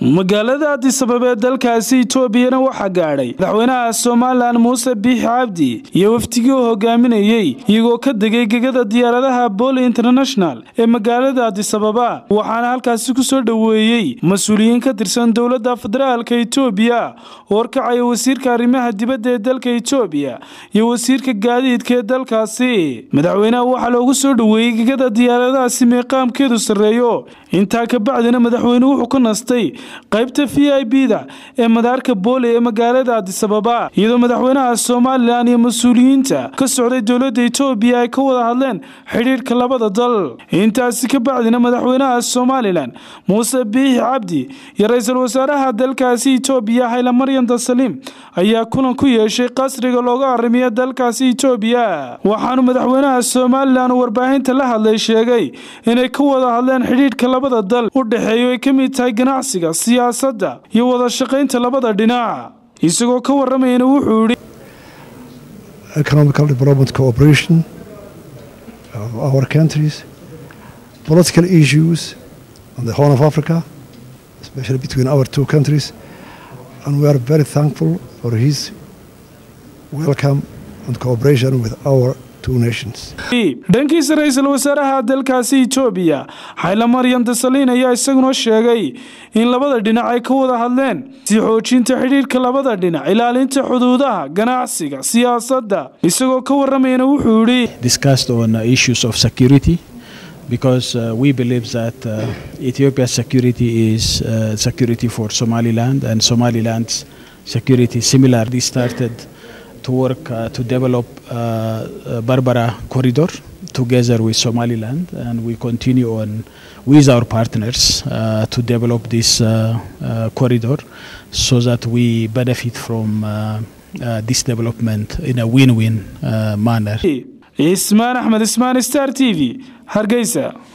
magaalada addisabab ee dalkaasi itoobiyana waxaa gaadhay madaxweynaha somalilan muuse biixi cabdi iyo wafdigii u hogaaminayey iyagoo ka degay gegada diyaaradaha boli international ee magaalada addisababa waxaana halkaasi ku soo dhoweeyey mas'uuliyiin ka tirsan dowladda federaalka itoobiya oo horkacaya wasiirka arrimaha dibadda ee dalka itoobiya iyo wasiirka gaadiidka ee dalkaasi. Madaxweynaha waxaa loogu soo dhoweeyey gegada diyaaradahaasi meeqaamkeedu sarreeyo. Intaa kabacdina madaxweynuhu wuxuu ka nastay qaybta v i b da ee madaarka booli ee magaalada addisababa iyadoo madaxweynaha somalilan iyo mas'uuliyiinta ka socday dowladda itoobiya ay ka wada hadleen xidhiidhka labada dal. Intaasi ka bacdina madaxweynaha somalilan muuse biixi cabdi iyo ra'iisul wasaaraha dalkaasi itoobiya hayla maryam dasaliim ayaa kulan ku yeeshay qasriga looga arrimiya dalkaasi itoobiya. Waxaanu madaxweynaha somalilan warbaahinta la hadlay sheegay inay ka wada hadleen xidhiidhka labada dal u dhexeeyo ay ka mid tahay ganacsiga siyaasadda iyo wada shaqaynta labada dhinac. Isagoo ka waramayana wuxuu yidhi economical dhankiisa ra'iisul wasaaraha dalkaasi itoobiya xayla maryam dasaliin ayaa isaguna sheegay in labada dhinac ay ka wada hadleen si xoojinta xidhiidhka labada dhinac ilaalinta xuduudaha ganacsiga siyaasadda. Isagoo ka waramayana wuxuu yidhi discussed on uh, issues of security because uh, we believe that uh, Ethiopia's security is uh, security for Somaliland and Somaliland's security similarly started to work uh, to develop uh, uh, Barbara corridor together with Somaliland and we continue on with our partners uh, to develop this uh, uh, corridor so that we benefit from this development in a win-win manner. ismaan axmed ismaan star t v hargeysa